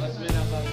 was will er?